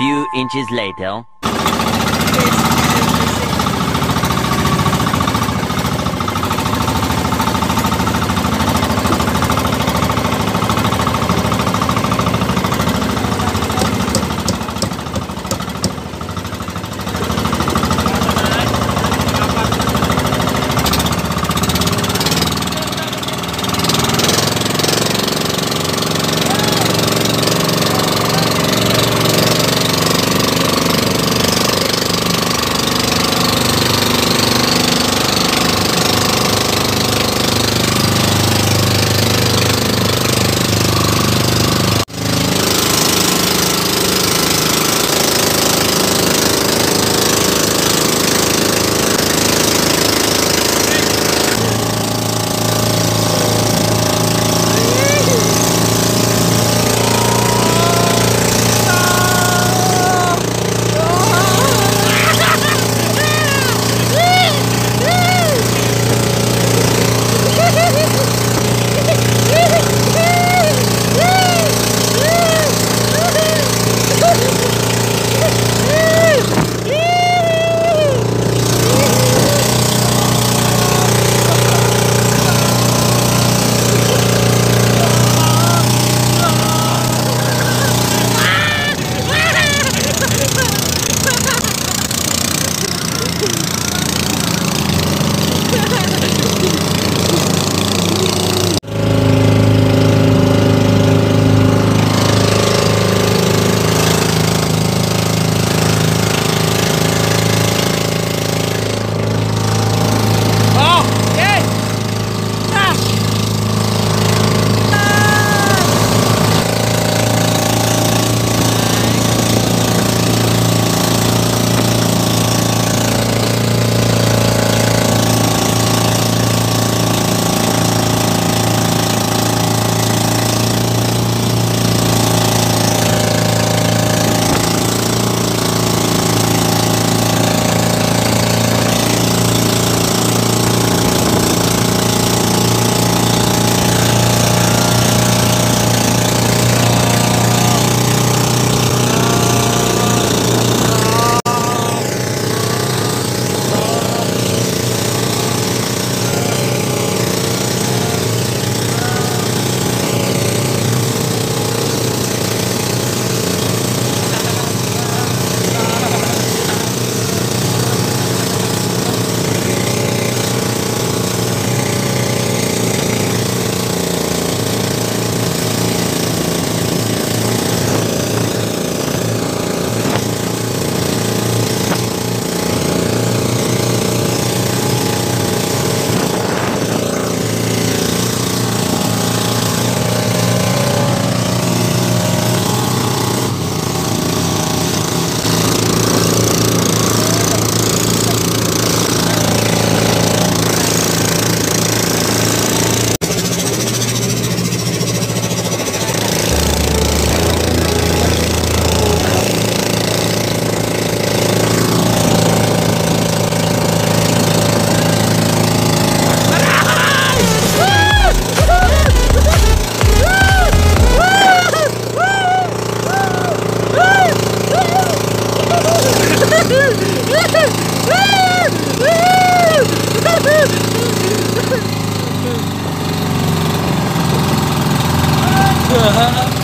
few inches later. そうや。